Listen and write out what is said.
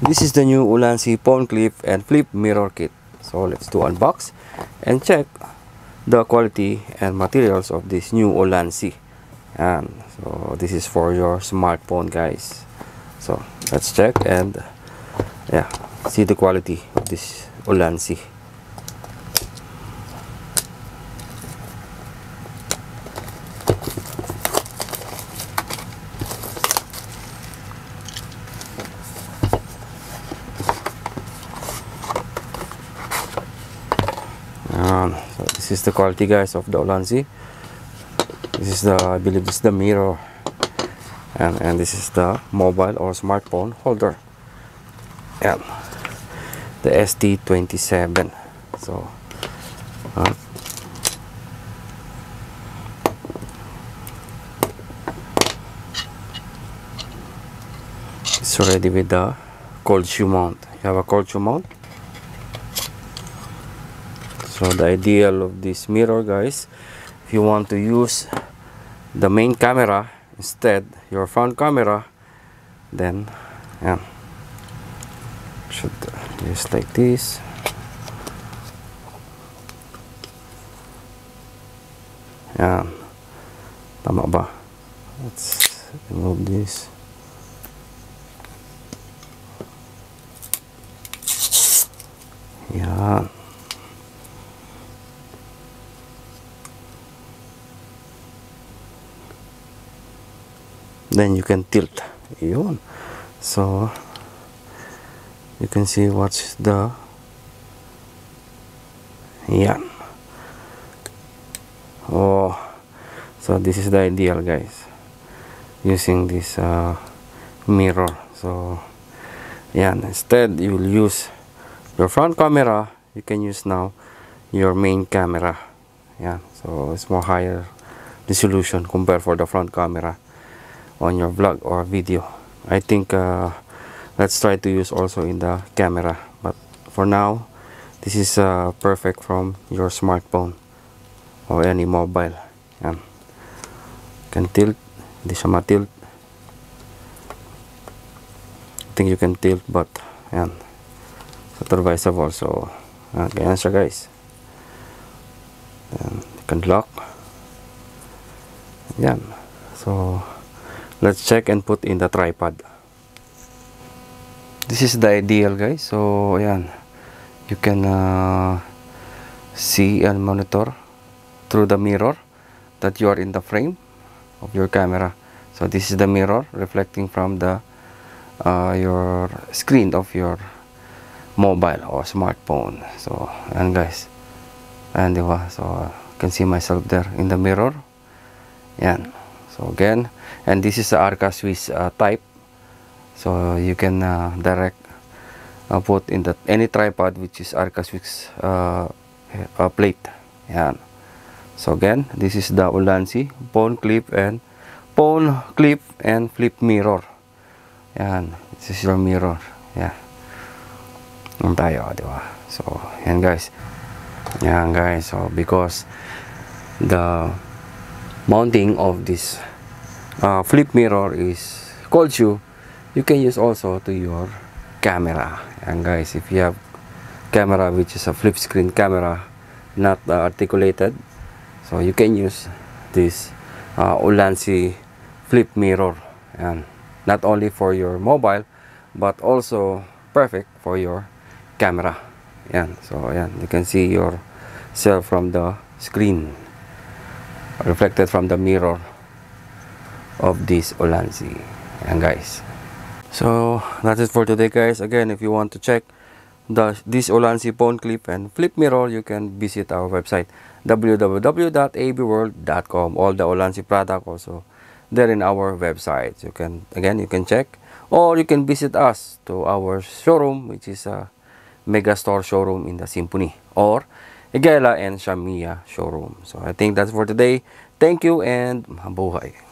This is the new Ulanzi phone clip and flip mirror kit. So let's do unbox and check the quality and materials of this new Ulanzi. And so this is for your smartphone guys. So let's check and yeah, see the quality of this Ulanzi. Um, so this is the quality guys of the Ulanzi. This is the I believe this is the mirror and and this is the mobile or smartphone holder. And the ST27. So uh, it's already with the cold shoe mount. You have a cold shoe mount so the ideal of this mirror guys if you want to use the main camera instead your front camera then yeah should just like this. Yeah tama ba? Let's remove this. Yeah then you can tilt yun so you can see what's the yan oh so this is the ideal guys using this uh, mirror. So yan instead you will use your front camera. You can use now your main camera. Yeah so it's more higher resolution compared for the front camera on your vlog or video. I think uh, let's try to use also in the camera. But for now this is uh, perfect from your smartphone or any mobile. Yan. Can tilt. Hindi siya ma-tilt. I think you can tilt but so reversible so uh, ganyan siya guys. Yan, you can lock. Yan. So let's check and put in the tripod. This is the ideal guys. So ayan. You can uh, see and monitor through the mirror that you are in the frame of your camera. So this is the mirror reflecting from the uh, your screen of your mobile or smartphone. So and guys. And diba so uh, can see myself there in the mirror. Yan so again and this is the Arca Swiss uh, type. So you can uh, direct uh, put in the any tripod which is Arca Swiss uh, uh, plate. Yan. So again this is the Ulanzi phone clip and phone clip and flip mirror. Yan this is your mirror. Yeah. Yan tayo di ba? So yan guys. Yan guys. So because the mounting of this uh, flip mirror is cold shoe. You can use also to your camera. And guys if you have camera which is a flip screen camera not uh, articulated so you can use this uh, flip mirror. And not only for your mobile but also perfect for your camera. Yan so yan you can see yourself from the screen reflected from the mirror of this Ulanzi. And guys. So that's it for today guys. Again if you want to check the this Ulanzi phone clip and flip mirror you can visit our website www.abworld.com all the Ulanzi product also there in our website. You can again you can check. Or you can visit us to our showroom which is a mega store showroom in the Symphony or Igela and Shamia showroom. So I think that's for today. Thank you and mabuhay